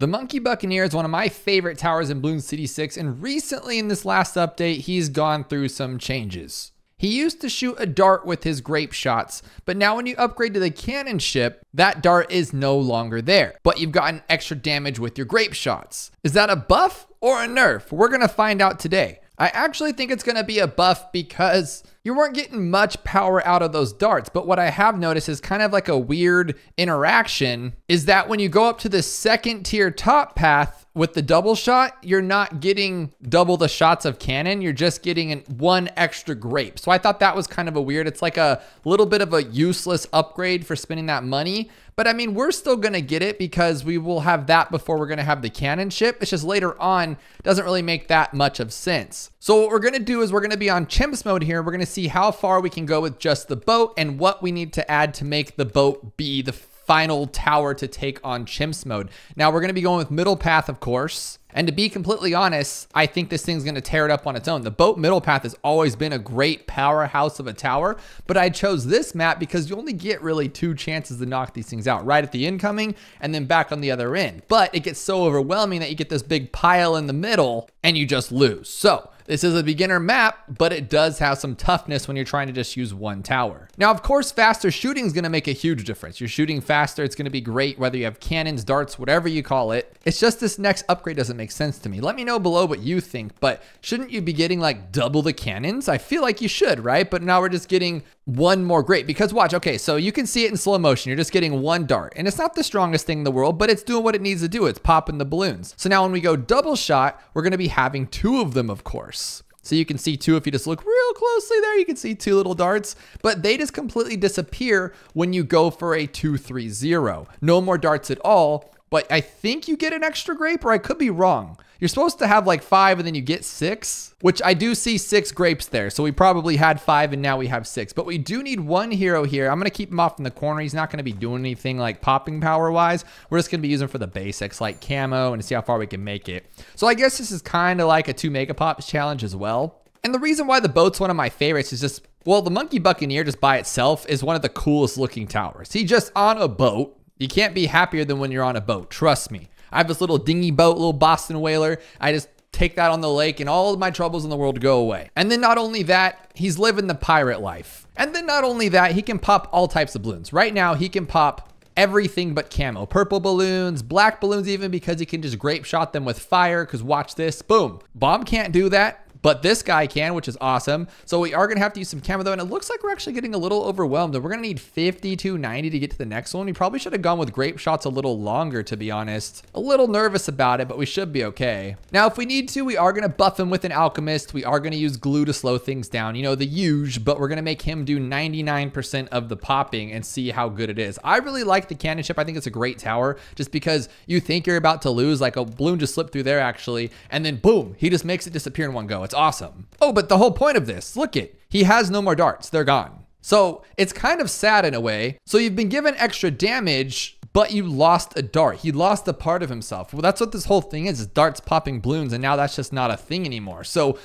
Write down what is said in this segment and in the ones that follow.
The Monkey Buccaneer is one of my favorite towers in Bloons TD 6, and recently in this last update, he's gone through some changes. He used to shoot a dart with his grape shots, but now when you upgrade to the cannon ship, that dart is no longer there. But you've gotten extra damage with your grape shots. Is that a buff or a nerf? We're gonna find out today. I actually think it's gonna be a buff because you weren't getting much power out of those darts. But what I have noticed is kind of like a weird interaction is that when you go up to the second tier top path with the double shot, you're not getting double the shots of cannon. You're just getting an, one extra grape. So I thought that was kind of a weird. It's like a little bit of a useless upgrade for spending that money. But I mean, we're still going to get it because we will have that before we're going to have the cannon ship. It's just later on doesn't really make that much of sense. So what we're going to do is we're going to be on chimps mode here. We're going to see how far we can go with just the boat and what we need to add to make the boat be the final tower to take on chimps mode. Now we're going to be going with middle path, of course. And to be completely honest, I think this thing's going to tear it up on its own. The boat middle path has always been a great powerhouse of a tower, but I chose this map because you only get really two chances to knock these things out, right at the incoming and then back on the other end. But it gets so overwhelming that you get this big pile in the middle and you just lose. So this is a beginner map, but it does have some toughness when you're trying to just use one tower. Now, of course, faster shooting is going to make a huge difference. You're shooting faster. It's going to be great, whether you have cannons, darts, whatever you call it. It's just this next upgrade doesn't make sense to me. Let me know below what you think, but shouldn't you be getting like double the cannons? I feel like you should, right? But now we're just getting one more great because watch, okay, so you can see it in slow motion. You're just getting one dart and it's not the strongest thing in the world, but it's doing what it needs to do. It's popping the balloons. So now when we go double shot, we're going to be having two of them, of course. So you can see two, if you just look real closely there, you can see two little darts, but they just completely disappear when you go for a 2-3-0. No more darts at all, but I think you get an extra grape, or I could be wrong. You're supposed to have like five and then you get six, which I do see six grapes there. So we probably had five and now we have six. But we do need one hero here. I'm going to keep him off in the corner. He's not going to be doing anything like popping power wise. We're just going to be using for the basics like camo and see how far we can make it. So I guess this is kind of like a two mega pops challenge as well. And the reason why the boat's one of my favorites is just, well, the Monkey Buccaneer just by itself is one of the coolest looking towers. He just on a boat. You can't be happier than when you're on a boat. Trust me. I have this little dinghy boat, little Boston whaler. I just take that on the lake and all of my troubles in the world go away. And then not only that, he's living the pirate life. And then not only that, he can pop all types of balloons. Right now, he can pop everything but camo. Purple balloons, black balloons even because he can just grape shot them with fire because watch this, boom. Bomb can't do that but this guy can, which is awesome. So we are going to have to use some camo though, and it looks like we're actually getting a little overwhelmed. And We're going to need 5290 to get to the next one. We probably should have gone with grape shots a little longer, to be honest. A little nervous about it, but we should be okay. Now, if we need to, we are going to buff him with an alchemist. We are going to use glue to slow things down, you know, the huge, but we're going to make him do 99% of the popping and see how good it is. I really like the cannon ship. I think it's a great tower just because you think you're about to lose, like a balloon just slipped through there actually, and then boom, he just makes it disappear in one go. Awesome. Oh, but the whole point of this, look it, he has no more darts. They're gone. So it's kind of sad in a way. So you've been given extra damage, but you lost a dart. He lost a part of himself. Well, that's what this whole thing is, is darts popping balloons, and now that's just not a thing anymore. So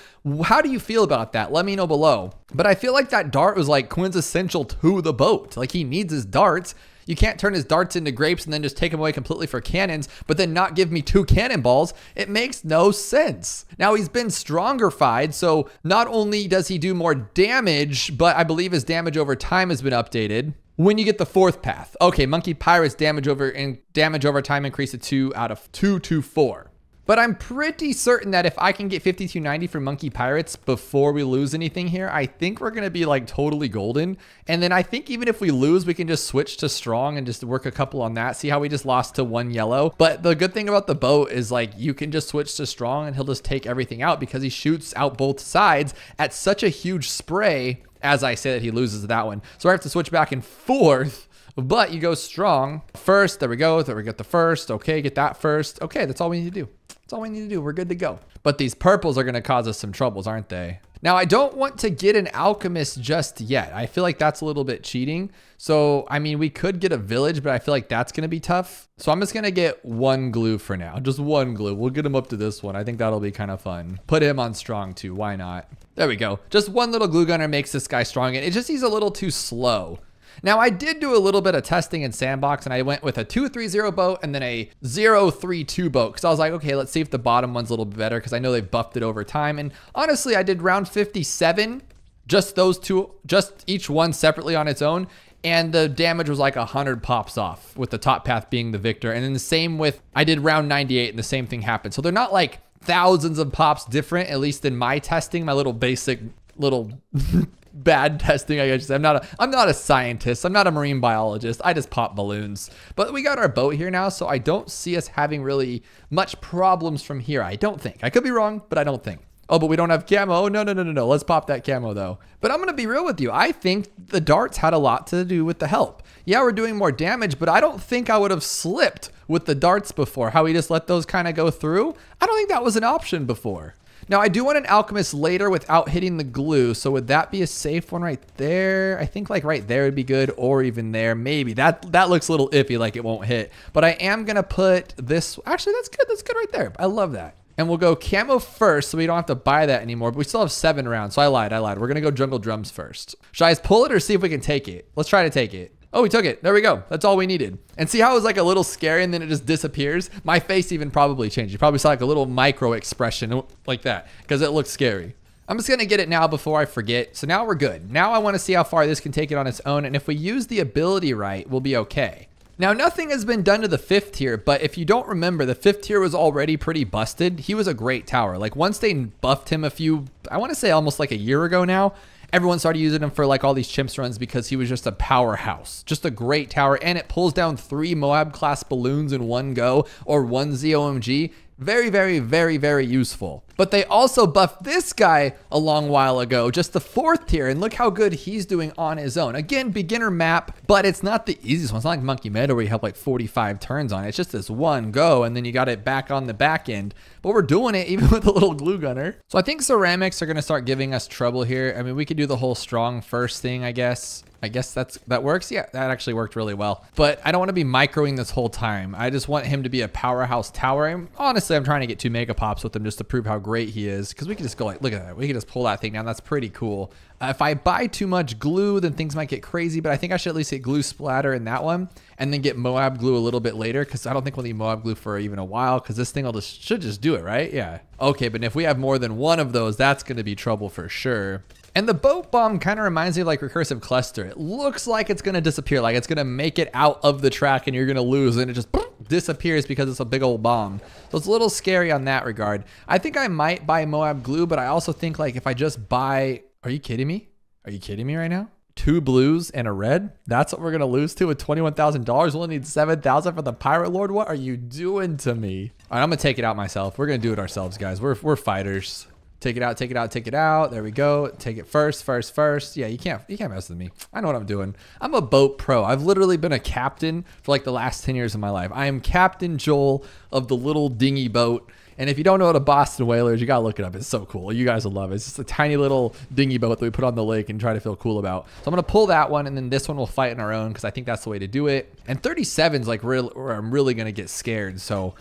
how do you feel about that? Let me know below. But I feel like that dart was like quintessential to the boat. Like he needs his darts. You can't turn his darts into grapes and then just take him away completely for cannons, but then not give me two cannonballs. It makes no sense. Now he's been strongerfied, so not only does he do more damage, but I believe his damage over time has been updated. When you get the fourth path, okay, Monkey Pirates damage over and damage over time increase to two out of two to four. But I'm pretty certain that if I can get 5290 for Monkey Pirates before we lose anything here, I think we're going to be like totally golden. And then I think even if we lose, we can just switch to strong and just work a couple on that. See how we just lost to one yellow. But the good thing about the boat is like you can just switch to strong and he'll just take everything out because he shoots out both sides at such a huge spray. As I say that he loses that one. So I have to switch back and forth but you go strong first. There we go. There we get the first. Okay, get that first. Okay, that's all we need to do. That's all we need to do. We're good to go. But these purples are going to cause us some troubles, aren't they? Now, I don't want to get an alchemist just yet. I feel like that's a little bit cheating. So, I mean, we could get a village, but I feel like that's going to be tough. So I'm just going to get one glue for now. Just one glue. We'll get him up to this one. I think that'll be kind of fun. Put him on strong too. Why not? There we go. Just one little glue gunner makes this guy strong. And it just he's a little too slow. Now, I did do a little bit of testing in Sandbox and I went with a 230 boat and then a 032 boat because I was like, okay, let's see if the bottom one's a little bit better because I know they've buffed it over time. And honestly, I did round 57, just those two, just each one separately on its own. And the damage was like 100 pops off with the top path being the victor. And then the same with, I did round 98 and the same thing happened. So they're not like thousands of pops different, at least in my testing, my little basic little bad testing. I guess I'm not a I'm not a scientist. I'm not a marine biologist. I just pop balloons. But we got our boat here now, so I don't see us having really much problems from here. I don't think. I could be wrong, but I don't think. Oh, but we don't have camo. No, no, no, no, no. Let's pop that camo though. But I'm to be real with you. I think the darts had a lot to do with the help. Yeah, we're doing more damage, but I don't think I would have slipped with the darts before. How we just let those kind of go through. I don't think that was an option before. Now I do want an alchemist later without hitting the glue. So would that be a safe one right there? I think like right there would be good or even there. Maybe that, that looks a little iffy like it won't hit, but I am going to put this. Actually, that's good. That's good right there. I love that. And we'll go camo first so we don't have to buy that anymore. But we still have seven rounds. So I lied. I lied. We're going to go jungle drums first. Should I just pull it or see if we can take it? Let's try to take it. Oh, we took it. There we go. That's all we needed. And see how it was like a little scary and then it just disappears? My face even probably changed. You probably saw like a little micro expression like that because it looked scary. I'm just going to get it now before I forget. So now we're good. Now I want to see how far this can take it on its own. And if we use the ability right, we'll be okay. Now, nothing has been done to the fifth tier, but if you don't remember, the fifth tier was already pretty busted. He was a great tower. Like once they buffed him a few, I want to say almost like a year ago now, everyone started using him for like all these chimps runs because he was just a powerhouse, just a great tower. And it pulls down three Moab class balloons in one go or one ZOMG. Very, very, very, very useful. But they also buffed this guy a long while ago, just the fourth tier, and look how good he's doing on his own. Again, beginner map, but it's not the easiest one. It's not like Monkey Meadow where you have like 45 turns on it. It's just this one go, and then you got it back on the back end. But we're doing it even with a little glue gunner. So I think ceramics are gonna start giving us trouble here. I mean, we could do the whole strong first thing, I guess. I guess that's that works. Yeah, that actually worked really well. But I don't want to be microing this whole time. I just want him to be a powerhouse tower. And honestly, I'm trying to get two mega pops with him just to prove how great he is. Because we can just go like, look at that. We can just pull that thing down. That's pretty cool. Uh, if I buy too much glue, then things might get crazy. But I think I should at least get glue splatter in that one, and then get Moab glue a little bit later. Because I don't think we'll need Moab glue for even a while. Because this thing will just should just do it, right? Yeah. Okay, but if we have more than one of those, that's going to be trouble for sure. And the boat bomb kind of reminds me of like recursive cluster. It looks like it's going to disappear, like it's going to make it out of the track and you're going to lose and it just disappears because it's a big old bomb. So it's a little scary on that regard. I think I might buy Moab glue, but I also think like if I just buy, are you kidding me? Are you kidding me right now? Two blues and a red? That's what we're going to lose to with $21,000. We'll only need 7000 for the Pirate Lord. What are you doing to me? All right, I'm going to take it out myself. We're going to do it ourselves, guys. We're, we're fighters. Take it out, take it out, take it out. There we go. Take it first, first, first. Yeah, you can't you can't mess with me. I know what I'm doing. I'm a boat pro. I've literally been a captain for like the last 10 years of my life. I am Captain Joel of the little dinghy boat. And if you don't know what a Boston whaler is, you gotta look it up. It's so cool. You guys will love it. It's just a tiny little dinghy boat that we put on the lake and try to feel cool about. So I'm gonna pull that one, and then this one we'll fight on our own because I think that's the way to do it. And 37 is like real. I'm really gonna get scared. So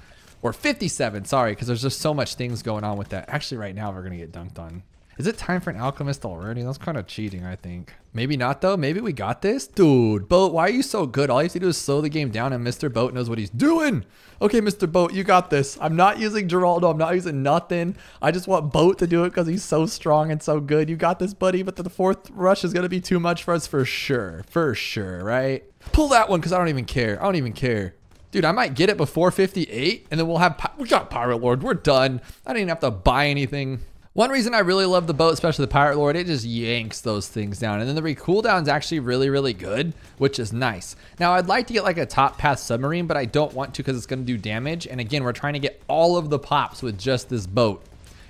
or 57, sorry, because there's just so much things going on with that. Actually, right now, we're to get dunked on. Is it time for an alchemist already? That's kind of cheating, I think. Maybe not, though. Maybe we got this? Dude, Boat, why are you so good? All you have to do is slow the game down, and Mr. Boat knows what he's doing. Okay, Mr. Boat, you got this. I'm not using Geraldo. I'm not using nothing. I just want Boat to do it because he's so strong and so good. You got this, buddy, but the fourth rush is to be too much for us for sure. For sure, right? Pull that one because I don't even care. I don't even care. Dude, I might get it before 58 and then we'll have, we got Pirate Lord. We're done. I don't even have to buy anything. One reason I really love the boat, especially the Pirate Lord, it just yanks those things down. And then the recooldown is actually really, really good, which is nice. Now, I'd like to get like a top path submarine, but I don't want to because it's going to do damage. And again, we're trying to get all of the pops with just this boat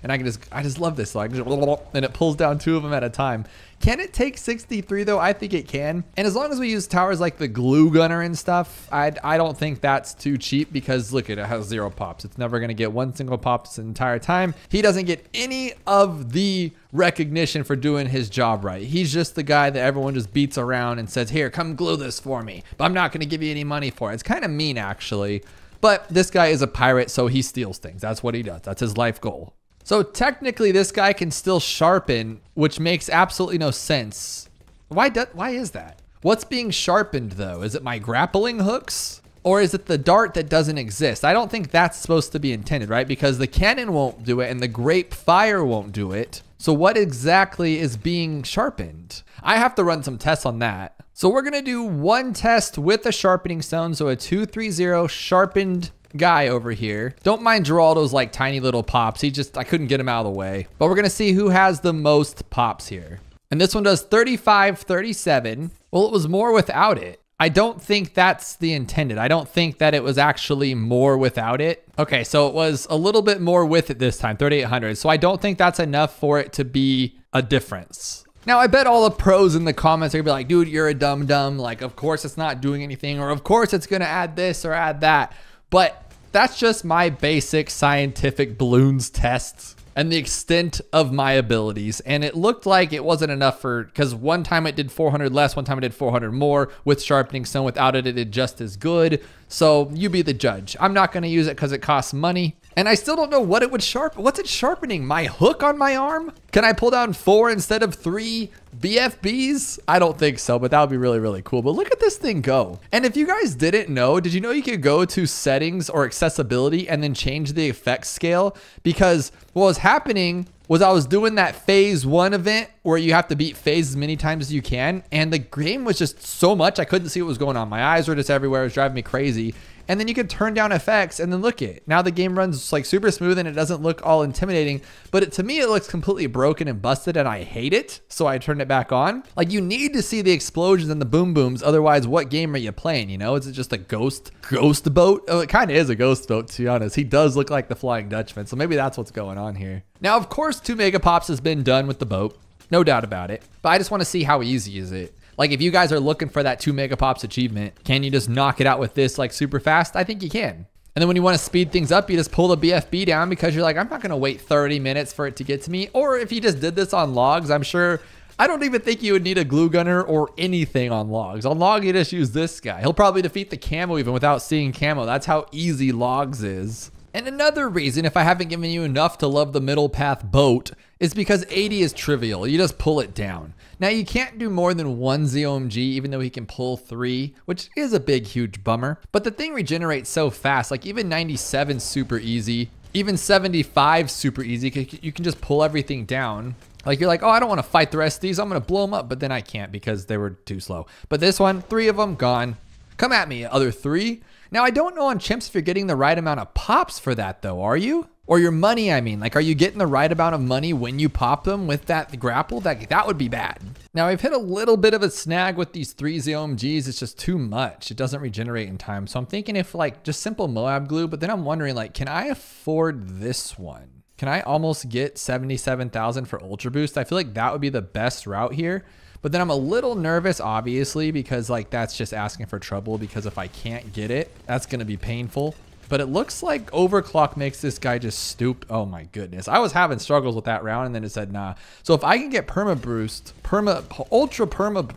and I can just I just love this. So I can just and it pulls down two of them at a time. Can it take 63 though? I think it can. And as long as we use towers like the glue gunner and stuff, I I don't think that's too cheap because look at it, it has zero pops. It's never gonna get one single pop this entire time. He doesn't get any of the recognition for doing his job right. He's just the guy that everyone just beats around and says, here, come glue this for me. But I'm not gonna give you any money for it. It's kind of mean actually. But this guy is a pirate, so he steals things. That's what he does. That's his life goal. So technically this guy can still sharpen, which makes absolutely no sense. Why do, why is that? What's being sharpened though? Is it my grappling hooks? Or is it the dart that doesn't exist? I don't think that's supposed to be intended, right? Because the cannon won't do it and the grape fire won't do it. So what exactly is being sharpened? I have to run some tests on that. So we're gonna do one test with a sharpening stone. So a 230 sharpened guy over here. Don't mind Geraldo's like tiny little pops. He just, I couldn't get him out of the way. But we're gonna see who has the most pops here. And this one does 35, 37. Well, it was more without it. I don't think that's the intended. I don't think that it was actually more without it. Okay, so it was a little bit more with it this time, 3800. So I don't think that's enough for it to be a difference. Now, I bet all the pros in the comments are gonna be like, dude, you're a dumb dumb. Like, of course it's not doing anything, or of course it's gonna add this or add that. But that's just my basic scientific balloons tests and the extent of my abilities. And it looked like it wasn't enough for, because one time it did 400 less, one time it did 400 more. With sharpening stone, without it, it did just as good. So you be the judge. I'm not going to use it because it costs money. And I still don't know what it would sharpen. What's it sharpening? My hook on my arm? Can I pull down four instead of three BFBs? I don't think so, but that would be really, really cool. But look at this thing go. And if you guys didn't know, did you know you could go to settings or accessibility and then change the effect scale? Because what was happening was I was doing that phase one event where you have to beat phase as many times as you can. And the game was just so much, I couldn't see what was going on. My eyes were just everywhere. It was driving me crazy and then you can turn down effects and then look it. Now the game runs like super smooth and it doesn't look all intimidating, but it, to me it looks completely broken and busted and I hate it. So I turned it back on. Like you need to see the explosions and the boom booms. Otherwise, what game are you playing? You know, is it just a ghost ghost boat? Oh, it kind of is a ghost boat to be honest. He does look like the Flying Dutchman. So maybe that's what's going on here. Now, of course, two mega pops has been done with the boat. No doubt about it. But I just want to see how easy is it. Like if you guys are looking for that two megapops achievement, can you just knock it out with this like super fast? I think you can. And then when you want to speed things up, you just pull the BFB down because you're like, I'm not going to wait 30 minutes for it to get to me. Or if you just did this on logs, I'm sure, I don't even think you would need a glue gunner or anything on logs. On log, you just use this guy. He'll probably defeat the camo even without seeing camo. That's how easy logs is. And another reason, if I haven't given you enough to love the middle path boat, is because 80 is trivial. You just pull it down. Now, you can't do more than one ZOMG, even though he can pull three, which is a big, huge bummer. But the thing regenerates so fast. Like, even 97 super easy. Even 75 super easy. You can just pull everything down. Like you're like, oh, I don't want to fight the rest of these. I'm going to blow them up. But then I can't because they were too slow. But this one, three of them gone. Come at me, other three. Now, I don't know on chimps if you're getting the right amount of pops for that, though, are you? Or your money, I mean. Like, are you getting the right amount of money when you pop them with that grapple? That, that would be bad. Now, I've hit a little bit of a snag with these three ZOMGs. It's just too much. It doesn't regenerate in time. So I'm thinking if, like, just simple Moab glue, but then I'm wondering, like, can I afford this one? Can I almost get 77,000 for Ultra Boost? I feel like that would be the best route here. But then I'm a little nervous, obviously, because like that's just asking for trouble because if I can't get it, that's going to be painful. But it looks like overclock makes this guy just stoop. Oh my goodness. I was having struggles with that round and then it said nah. So if I can get perma boost, perma, ultra perma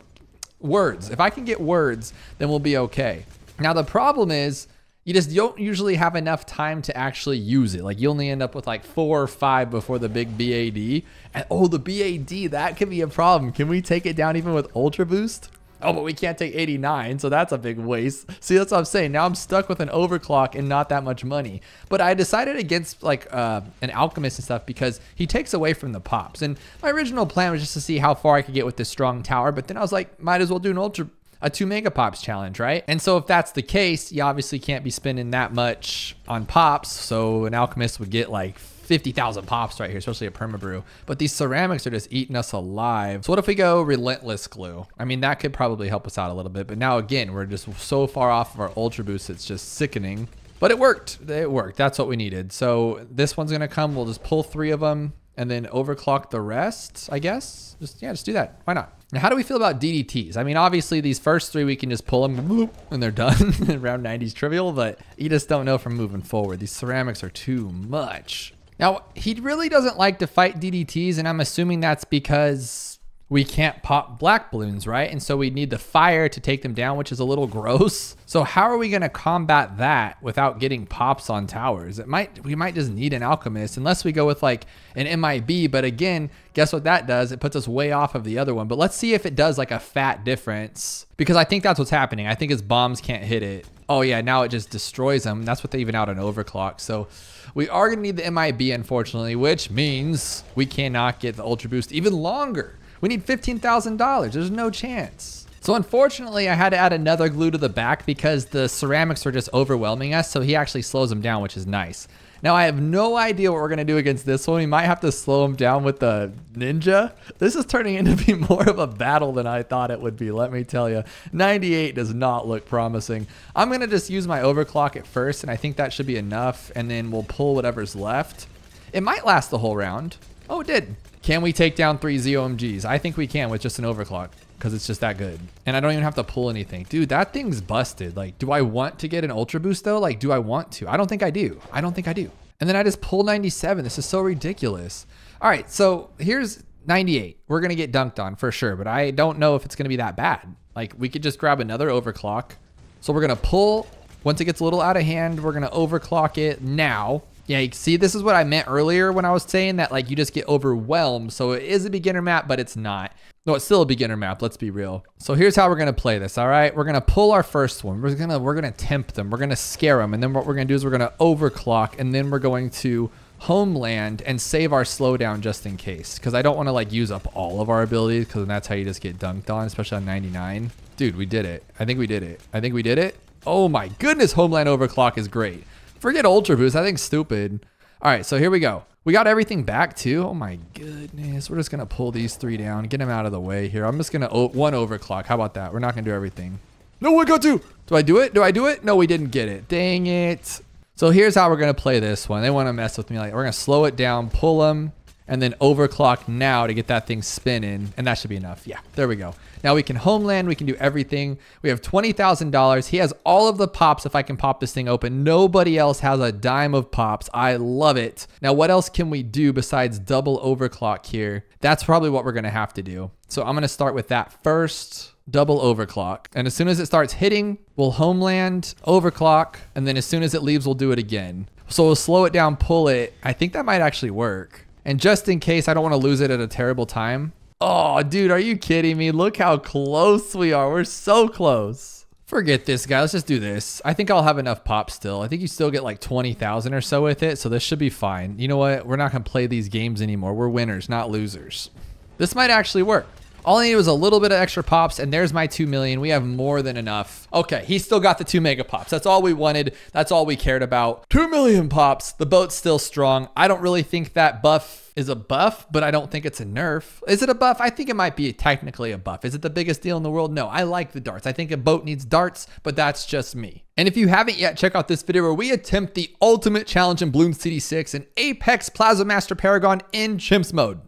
words, if I can get words, then we'll be okay. Now the problem is you just don't usually have enough time to actually use it. Like you only end up with like four or five before the big BAD. And oh, the BAD, that could be a problem. Can we take it down even with Ultra Boost? Oh, but we can't take 89, so that's a big waste. See, that's what I'm saying. Now I'm stuck with an overclock and not that much money. But I decided against like uh, an alchemist and stuff because he takes away from the pops. And my original plan was just to see how far I could get with this strong tower. But then I was like, might as well do an ultra a two mega pops challenge, right? And so if that's the case, you obviously can't be spending that much on pops. So an alchemist would get like 50,000 pops right here, especially a permabrew. But these ceramics are just eating us alive. So what if we go relentless glue? I mean, that could probably help us out a little bit. But now again, we're just so far off of our ultra boost, it's just sickening. But it worked. It worked. That's what we needed. So this one's gonna come. We'll just pull three of them and then overclock the rest, I guess. Just yeah, just do that. Why not? Now, how do we feel about DDTs? I mean, obviously these first three we can just pull them and they're done. Round 90 is trivial, but you just don't know from moving forward. These ceramics are too much. Now, he really doesn't like to fight DDTs, and I'm assuming that's because we can't pop black balloons, right? And so we need the fire to take them down, which is a little gross. So how are we to combat that without getting pops on towers? It might we might just need an alchemist unless we go with like an MIB, but again, guess what that does? It puts us way off of the other one. But let's see if it does like a fat difference because I think that's what's happening. I think his bombs can't hit it. Oh yeah, now it just destroys them. That's what they even out an overclock. So we are to need the MIB unfortunately, which means we cannot get the ultra boost even longer. We need $15,000. There's no chance. So unfortunately, I had to add another glue to the back because the ceramics were just overwhelming us. So he actually slows them down, which is nice. Now I have no idea what we're going to do against this one. We might have to slow him down with the ninja. This is turning into be more of a battle than I thought it would be, let me tell you. 98 does not look promising. I'm going to just use my overclock at first, and I think that should be enough, and then we'll pull whatever's left. It might last the whole round. Oh, it did. Can we take down three ZOMGs? I think we can with just an overclock because it's just that good. And I don't even have to pull anything. Dude, that thing's busted. Like, do I want to get an ultra boost though? Like, do I want to? I don't think I do. I don't think I do. And then I just pull 97. This is so ridiculous. All right, so here's 98. We're going to get dunked on for sure, but I don't know if it's going to be that bad. Like, we could just grab another overclock. So we're going to pull. Once it gets a little out of hand, we're going to overclock it now. Yeah, see, this is what I meant earlier when I was saying that like you just get overwhelmed. So it is a beginner map, but it's not. No, it's still a beginner map. Let's be real. So here's how we're gonna play this. All right, we're gonna pull our first one. We're gonna we're gonna tempt them. We're gonna scare them, and then what we're gonna do is we're gonna overclock, and then we're going to homeland and save our slowdown just in case. Because I don't want to like use up all of our abilities, because that's how you just get dunked on, especially on 99. Dude, we did it. I think we did it. I think we did it. Oh my goodness, homeland overclock is great. Forget Ultra Boost. I think stupid. All right, so here we go. We got everything back too. Oh my goodness. We're just going to pull these three down, get them out of the way here. I'm just going to one overclock. How about that? We're not going to do everything. No, I got to. Do I do it? Do I do it? No, we didn't get it. Dang it. So here's how we're going to play this one. They want to mess with me. Like We're going to slow it down, pull them, and then overclock now to get that thing spinning. And that should be enough. Yeah, there we go. Now we can homeland. We can do everything. We have $20,000. He has all of the pops if I can pop this thing open. Nobody else has a dime of pops. I love it. Now, what else can we do besides double overclock here? That's probably what we're going to have to do. So I'm going to start with that first double overclock. And as soon as it starts hitting, we'll homeland, overclock, and then as soon as it leaves, we'll do it again. So we'll slow it down, pull it. I think that might actually work. And just in case I don't want to lose it at a terrible time. Oh, dude, are you kidding me? Look how close we are. We're so close. Forget this guy. Let's just do this. I think I'll have enough pop still. I think you still get like 20,000 or so with it. So this should be fine. You know what? We're not going to play these games anymore. We're winners, not losers. This might actually work. All I needed was a little bit of extra pops, and there's my 2 million. We have more than enough. Okay, he still got the 2 mega pops. That's all we wanted. That's all we cared about. 2 million pops. The boat's still strong. I don't really think that buff is a buff, but I don't think it's a nerf. Is it a buff? I think it might be technically a buff. Is it the biggest deal in the world? No, I like the darts. I think a boat needs darts, but that's just me. And if you haven't yet, check out this video where we attempt the ultimate challenge in Bloons TD6 and Apex Plasma Master Paragon in Chimps mode.